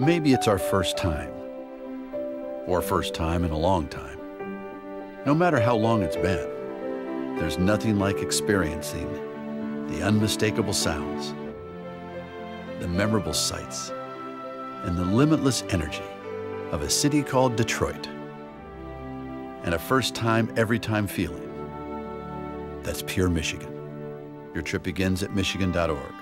Maybe it's our first time, or first time in a long time. No matter how long it's been, there's nothing like experiencing the unmistakable sounds, the memorable sights, and the limitless energy of a city called Detroit. And a first time, every time feeling. That's pure Michigan. Your trip begins at Michigan.org.